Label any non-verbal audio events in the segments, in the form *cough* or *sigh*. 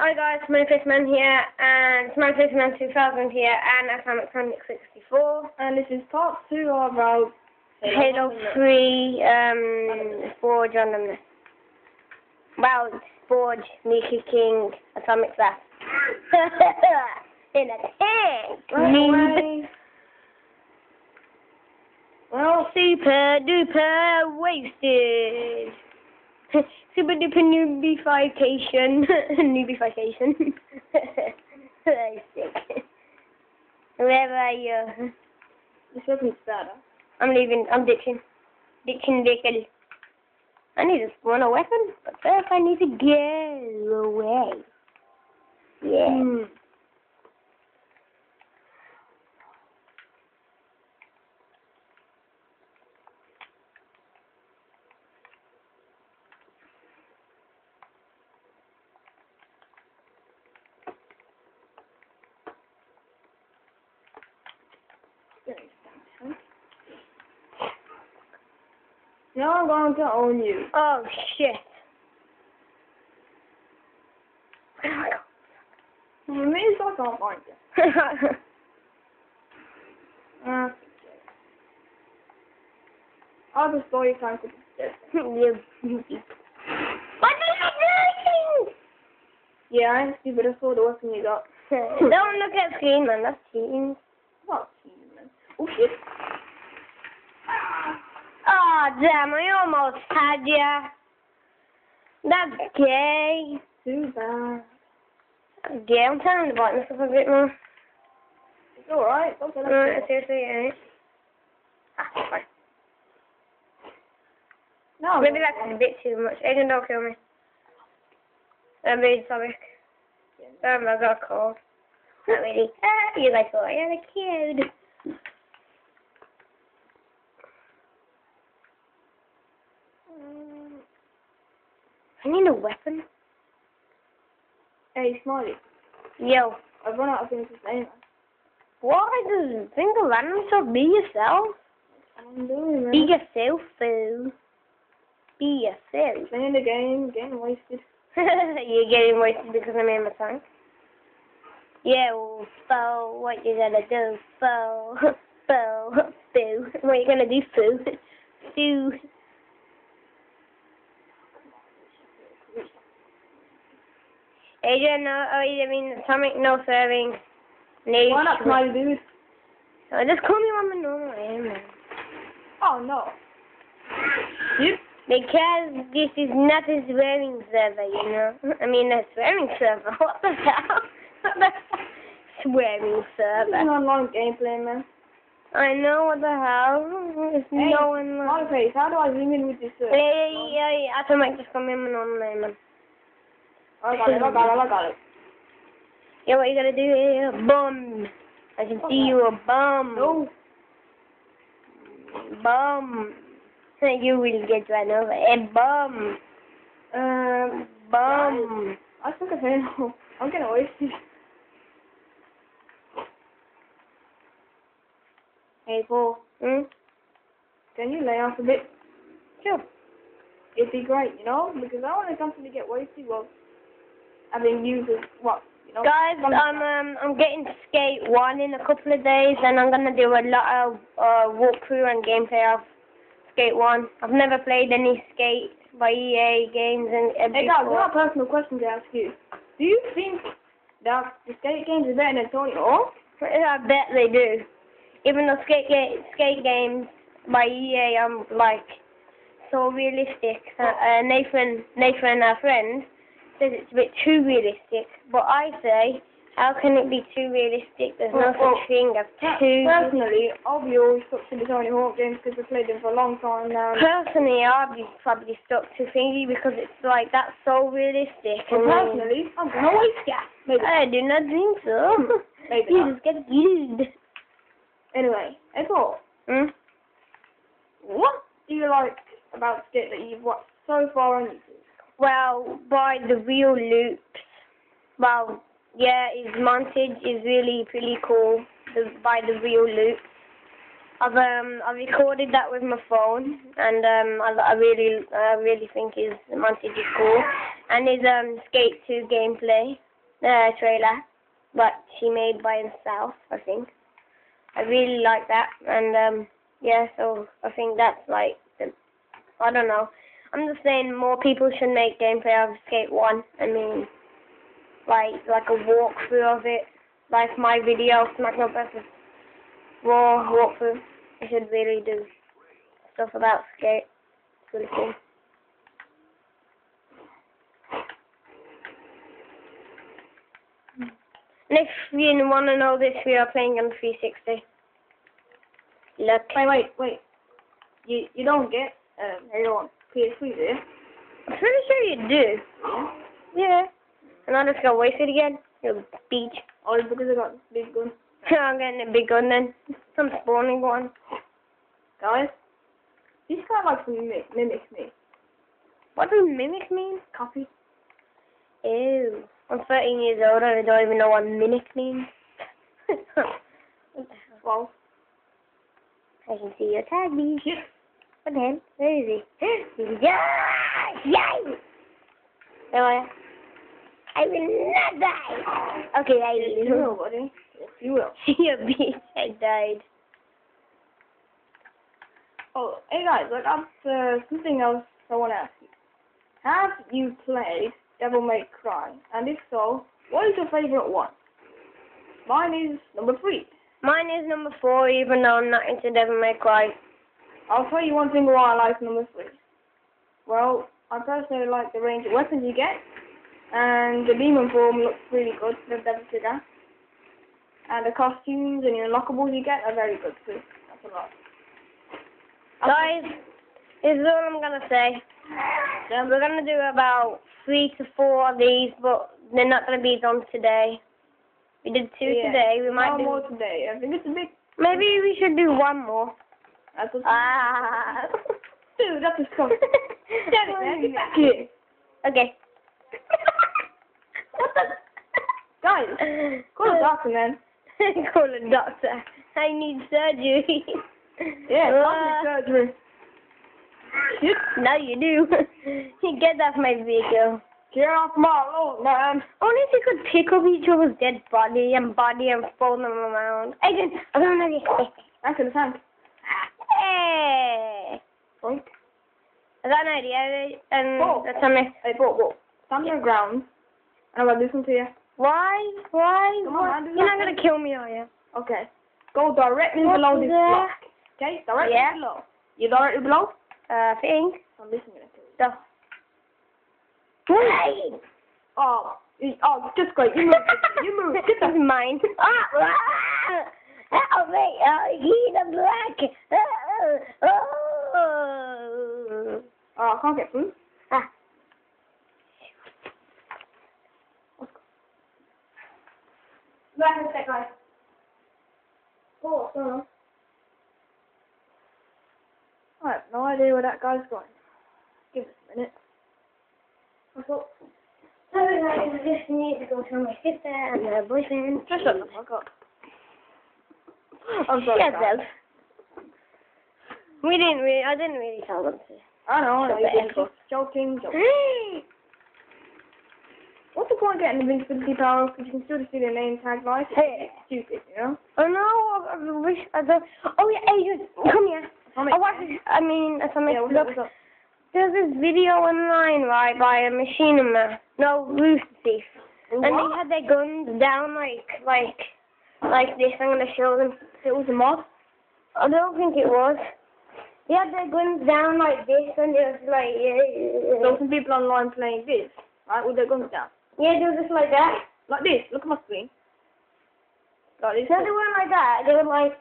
Hi guys, Manifestman here, and it's Manifestman 2000 here, and Atomic Sonic 64. And this is part two of our Halo 3, um, Forge randomness. Well, Forge, Nikki King, Atomic Blast. *laughs* In a tank! Well, Super duper wasted. Super duper noobification. *laughs* noobification. That's *laughs* sick. Where are you? this weapon's better. I'm leaving. I'm ditching. Ditching vehicle. I need to spawn a weapon, but first I need to go away. Yeah. Hmm. Now I'm going to own you. Oh shit. Where do I It means I can't find you. Uh, I'll just go you time to beauty. What are you doing? Yeah, I ain't stupid. I saw the weapon you got. Don't look at screen, man. That's cheating. Not human. Oh shit. Oh, damn. I almost had ya. That's gay. Too bad. Gay. I'm telling the button stuff a bit more. It's alright. Don't get No, seriously, ain't. Ah, fine. No, Maybe that's a bit too much. Aiden, don't kill me. I'm really sorry. Um, I got cold. Not really. Ah, you guys thought I had a I need a weapon. Hey, Smiley. Yo, I've run out of things to say. man. why does single random stuff be yourself? I'm doing, man. Be yourself, boo. Be yourself. Playing the game, getting wasted. *laughs* You're getting wasted because I'm in my tank. Yeah, well, Bo, what you gonna do, Bo? Bo, Boo. What you gonna do, Boo? Boo. Adrian, no, oh, I mean, Atomic, no serving. Why not Smiley, dude? Oh, just call me on my normal name, man. Oh, no. Yep. Because this is not a swearing server, you know? I mean, a swearing server. *laughs* What the hell? What the hell? Swearing This is server. an online gameplay, man. I know what the hell. There's Hey, no one face, how do I zoom in with this? Uh, Yeah, yeah, yeah, yeah. I can make just come in my normal name, man. I got it, I got it, I got it. Yeah, what you gotta do here? Bum. I can see you a bum. No. Bum. You will get run over. A bum. Um, Bum. I took a fan. *laughs* I'm getting wasted. Hey, Paul, Hmm? can you lay off a bit? Sure. It'd be great, you know, because I want to get wasted. Well, I mean, use what, you know? Guys, I'm um I'm getting to skate one in a couple of days, and I'm gonna do a lot of uh walkthrough and gameplay of skate one. I've never played any skate by EA games and Hey, guys, I before. got a personal question to ask you. Do you think that the skate games are better than Tony Hawk? I bet they do. Even though skate ga- skate games by EA, I'm like so realistic. Uh, uh, Nathan, Nathan, our friend, says it's a bit too realistic. But I say, how can it be too realistic? There's no Well, well, such thing as too. Personally, I'll be always stuck to the Tony Hawk games because I've played them for a long time now. Personally, I'd be probably stuck to thingy because it's like that's so realistic. But and personally, I'm gonna waste gas. Maybe. I do not think so. Maybe *laughs* you not. just get used. Anyway, Paul, Hmm? what do you like about skate that you've watched so far on YouTube? Well, by the real loops. Well, yeah, his montage is really pretty cool. The, by the real loops. I've um I recorded that with my phone, and um I, I really I really think his montage is cool, and his um Skate 2 gameplay uh, trailer but she made by herself, I think. I really like that, and um, yeah, so I think that's like, the, I don't know. I'm just saying more people should make gameplay of Skate 1. I mean, like, like a walkthrough of it, like my video, SmackDown versus Raw walkthrough. I should really do stuff about Skate. It's really cool. And if you want to know this, we are playing on 360. Look. Wait, wait, wait. You you don't get um Halo on PS3, do? I'm pretty sure you do. Yeah. And I just got wasted again. You beach. Oh, it's because I got big gun. *laughs* I'm getting a big gun then. Some spawning one. Guys, this guy likes to mimic, mimic me. What does mimic mean? Copy. Ew. I'm 13 years old and I don't even know what mimic means. what the hell? Well, I can see your tag me. Shit. What the? Where is he? Yeah! Yeah! There I. I will *laughs* not die! Okay, I Yes, you will, will. buddy. Yes, you will. Your bitch, I died. Oh, hey guys, like I've uh, something else I want to ask you. Have you played Devil May Cry? And if so, what is your favorite one? Mine is number three. Mine is number four, even though I'm not into Devil May Cry. I'll tell you one thing why I like number three. Well, I personally like the range of weapons you get, and the demon form looks really good, the figure. And the costumes and the unlockables you get are very good too. That's a lot. Guys, this is all I'm gonna say. Yeah, We're gonna do about three to four of these, but they're not gonna be done today. We did two Yeah. today. We might no do. more today. I think it's a bit. Maybe we should do one more. That's a, Ah. *laughs* dude, that's it, man, get back here. Okay. *laughs* What the? *laughs* Guys, call a doctor, man. Call a doctor. I need surgery. Yeah, Ah. plastic surgery. Shit, Now you do. Get off my vehicle. get off my lawn, man. Only if you could pick up each other's dead body and body and fold them around. I didn't. I don't know. Back in the tank. Hey. Right? I got an idea, and that's on me. Hey, Bo, Bo. Stand your ground. And I'm gonna do something to you. Why? Why? Come on, Why? man, do You're not gonna kill me, are you? Okay. Go directly What below this that? block. Okay? Directly Yeah. below. You directly below? Uh, think. I'm listening to you. Hey. Oh, oh, just go. You move. you move. *laughs* Get This is mine. *laughs* Ah, ah, help me! Uh, he's a black. Uh, oh. Oh, I can't get through. Ah. A sec, guys. Oh, what's going on? I have no idea where that guy's going. Give us a minute. I thought, Sorry, guys. I just need to go tell my sister and her boyfriend. just shut the fuck up. I'm sorry. Shut up. We didn't really. I didn't really tell them to. I know, I know. Shut You the did F joking, joking. *gasps* What's the point of getting invincibility power if you can still just see the name tag right? Hey. It's stupid, you know? Oh no! I I wish I don't. Oh yeah, Adrian, come here. I watched. this- I mean, if I make yeah, what's look. up, what's up? There's this video online, right, by a machinima. No, Rooster Teeth. And they had their guns down like, like, like this. I'm gonna show them. It was a mod? I don't think it was. They had their guns down like this, and was like, There were some people online playing this, right, with their guns down. yeah, they were just like that. Like this, look at my screen. Like this. No, they weren't like that. They were like,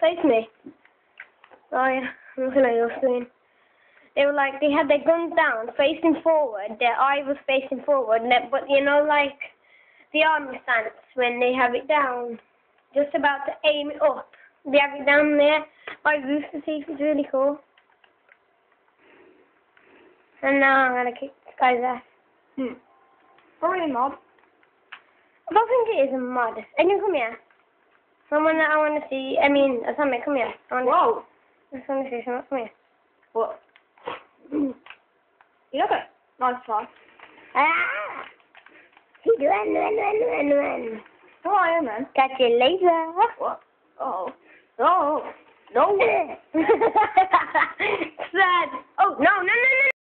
face me. Oh yeah, *laughs* I'm looking at your screen. They were like, they had their guns down, facing forward. Their eye was facing forward, and but you know, like the army stance when they have it down, just about to aim it up. They have it down there. By Rooster Teeth is really cool. And now I'm gonna kick this guy's ass. Hmm. Probably a mod. I don't think it is a mod. Again, come here. Someone that I want to see. I mean, something. Come here. I want Whoa. to. Just want to see someone. Come here. What? *clears throat* you okay? Nice try. Ah! He Run, run, run, run, run. Oh, Iron Man. Catch you later. What? Oh. Oh. No way. *laughs* *laughs* Sad. Oh, no, no, no, no.